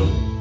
Gracias.